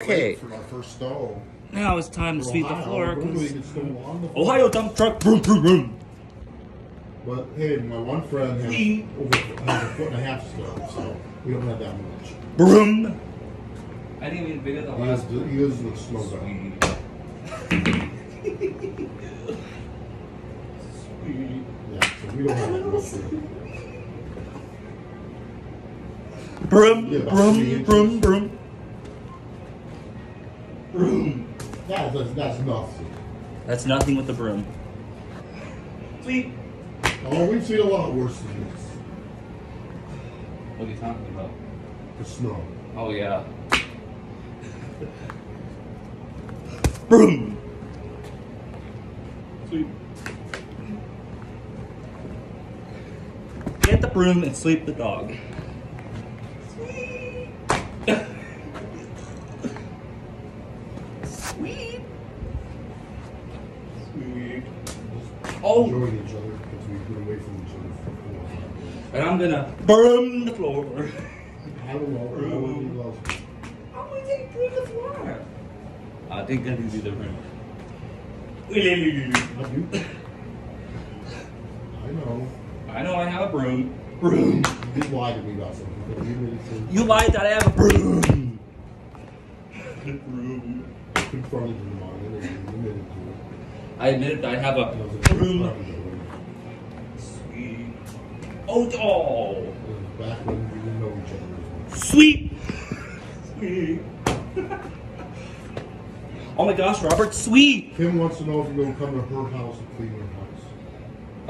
Okay, For our first snow. now it's time to sweep the floor. Normally 'cause- it gets snow on the floor. Ohio dump truck, boom, boom, boom. But hey, my one friend has Sweet. over has a foot and a half snow, so we don't have that much. Broom. I didn't even bigger the He is, the- he is the snow guy. Yeah, so we don't have that much. here. Broom, Yeah, about three broom, That, that's, that's nothing. That's nothing with the broom. Sweet. Oh, we've seen a lot worse than this. What are you talking about? The snow. Oh yeah. Broom. Sweet. Get the broom and sleep the dog. Oh, Enjoying each other because we've been away from each other for four or five days. and I'm gonna broom the floor. I don't know. I don't know what else. I'm gonna take broom the floor. I think I can do the broom. I know. I know I have a broom. Broom. You did lie to me about something. You admitted to You lied that I have a broom. broom. confronted him on you admitted to it. I admit that I have a I a was like, broom. "Probably. Sweet. Oh, oh. Back when we didn't know each other as Sweet. Sweet. oh my gosh, Robert, sweet. Kim wants to know if you're going to come to her house and clean her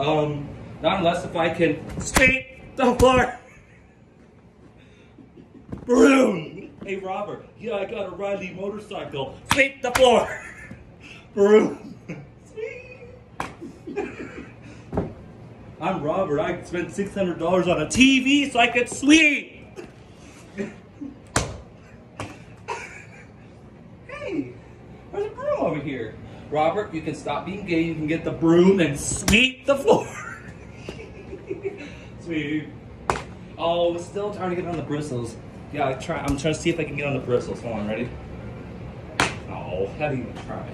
house. Um, not unless if I can sweep the floor. Broom. Hey, Robert. Yeah, I got a Harley motorcycle. Sweep the floor. Broom. I'm Robert. I spent six hundred dollars on a TV so I could sweep. hey, there's a broom over here. Robert, you can stop being gay. You can get the broom and sweep the floor. sweep. Oh, still trying to get on the bristles. Yeah, I try. I'm trying to see if I can get on the bristles. Hold on, ready? Oh, how do you even try?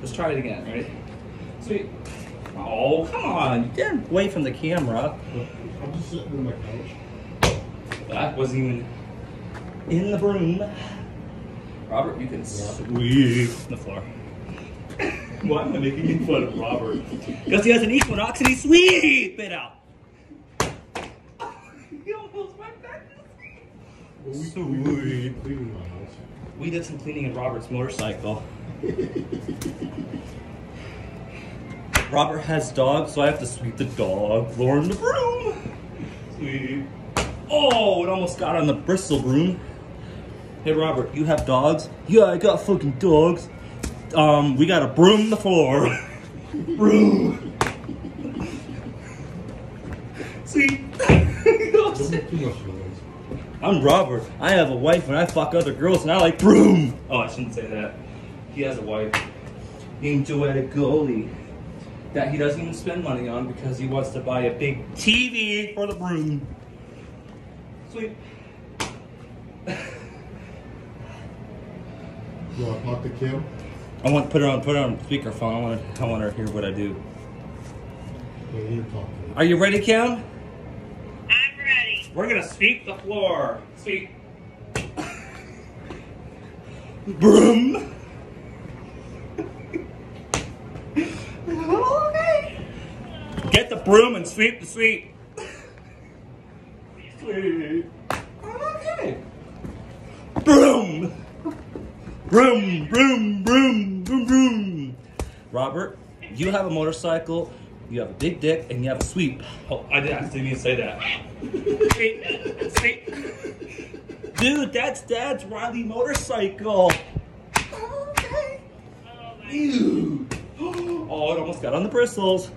Let's try it again. Ready? Sweet. Oh, come on. Get away from the camera. I'm just sitting on my couch. That wasn't even in the room. Robert, you can sweep the floor. Why am I making fun of Robert? Because he has an equinox and he sweep it out. He almost went back to sleep. Well, we, did cleaning my house. We did some cleaning in Robert's motorcycle. Robert has dogs, so I have to sweep the dog, Lauren the broom. Sweep. Oh, it almost got on the bristle broom. Hey Robert, you have dogs? Yeah, I got fucking dogs. Um, we gotta broom the floor. broom. Noise. I'm Robert. I have a wife and I fuck other girls and I like broom. Oh, I shouldn't say that. He has a wife named Joetta Goalie that he doesn't even spend money on because he wants to buy a big TV for the broom. Sweet. You want to talk to Kim? I want to put her on put her on speakerphone. I want to, I want her to hear what I do. Yeah, you talk to. Are you ready, Kim? I'm ready. We're gonna sweep the floor. Sweep. Broom. okay. Get the broom and sweep the sweep. Sweep. Okay. Broom. Broom, broom, broom, broom, broom. Robert, you have a motorcycle, you have a big dick, and you have a sweep. Oh, I didn't, I didn't even say that. Sweep, sweep. Dude, that's Dad's Harley motorcycle. Okay. Oh Ew. Oh, it almost got on the bristles.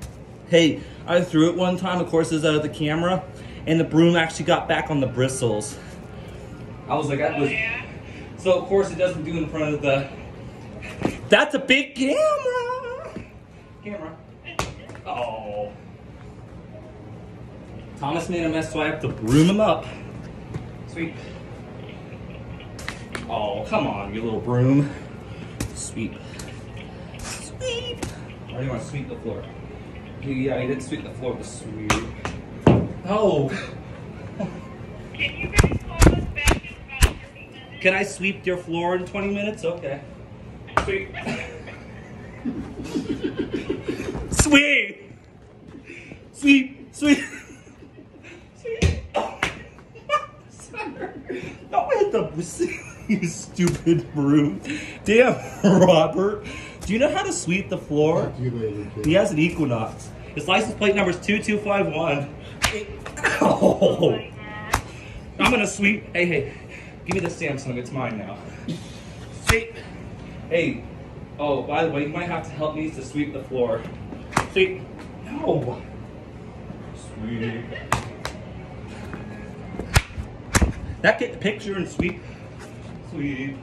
Hey, I threw it one time, of course, it was out of the camera, and the broom actually got back on the bristles. I was like, that Oh was. yeah. So of course it doesn't do in front of the. That's a big camera. Camera. Oh. Thomas made a mess, so I have to broom him up. Sweet. Oh, come on, you little broom. Sweep. Sweep. Or do you want to sweep the floor? Yeah, he didn't sweep the floor sweep. Oh, Can you guys call us back in about 30 minutes? can I sweep your floor in 20 minutes? Okay. Sweep. Sweep. Sweep. Sweep. Sweep. Oh. Don't hit the you stupid broom. Damn, Robert. Do you know how to sweep the floor? Talk to you later. He has an Equinox. His license plate number is 2251. Oh. I'm gonna sweep. Hey, hey, give me the Samsung. It's mine now. Sweep. Hey. Oh, by the way, you might have to help me to sweep the floor. Sweep. No. Sweep. That get the picture and sweep. Sweep.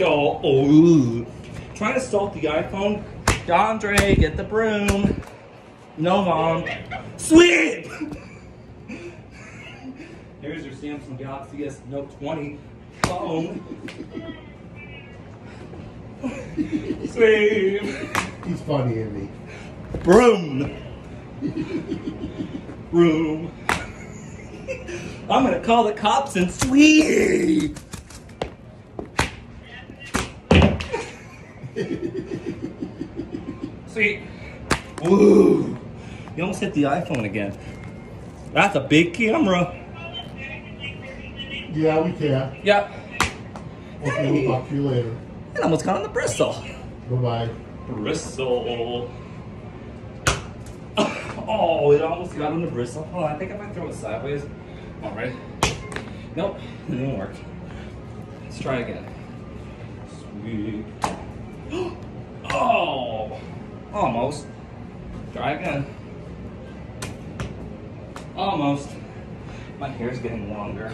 Oh, oh. Trying to stalk the iPhone. Andrei, get the broom. No, mom. Sweep! Here's your Samsung Galaxy S Note 20 phone. Sweep! He's funny, Andy. Broom! Broom. I'm gonna call the cops and sweep! Sweep. Woo! You almost hit the iPhone again. That's a big camera. Call us back in like 30 minutes? Yeah, we can. Yep. Okay, we'll talk to you later. It almost got on the bristle. Bye-bye. Bristle. Oh, it almost got on the bristle. Hold on, I think I might throw it sideways. Alright. Nope, it didn't work. Let's try again. Sweet. Oh! Almost. Try again. Almost. My hair's getting longer.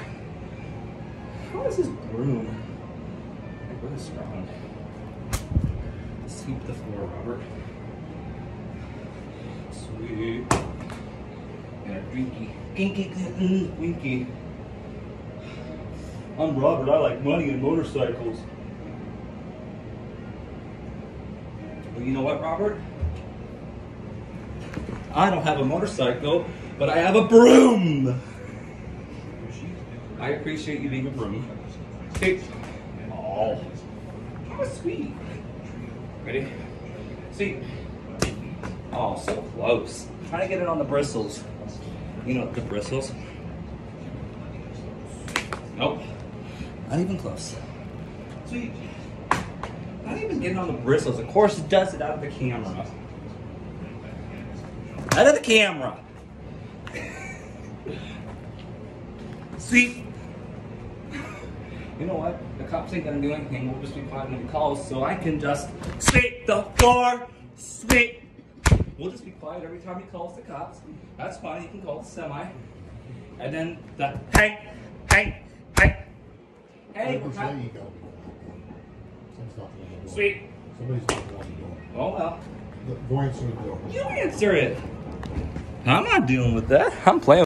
How is this broom? Like, really strong. Sweep the floor, Robert. Sweep. And a drinky. Dinky, mm, winky. I'm Robert. I like money and motorcycles. Well, you know what, Robert? I don't have a motorcycle, but I have a broom. I appreciate you being a broom. Hey. Oh. How sweet. Ready? See? Oh, so close. Trying to get it on the bristles. You know, the bristles. Nope. Not even close. Sweet. Not even getting on the bristles. Of course, it does it out of the camera. Out of the camera. Sweet. You know what? The cops ain't gonna do anything. We'll just be quiet when he calls, so I can just sweep the floor. Sweep. We'll just be quiet every time he calls the cops. That's fine. He can call the semi. And then the hey, hey, hey, hey. Like we're not- lady got- Some stuff on the door. Sweet. Somebody's knocking on the door. Oh well. Go answer the door. You answer it. I'm not dealing with that. I'm playing.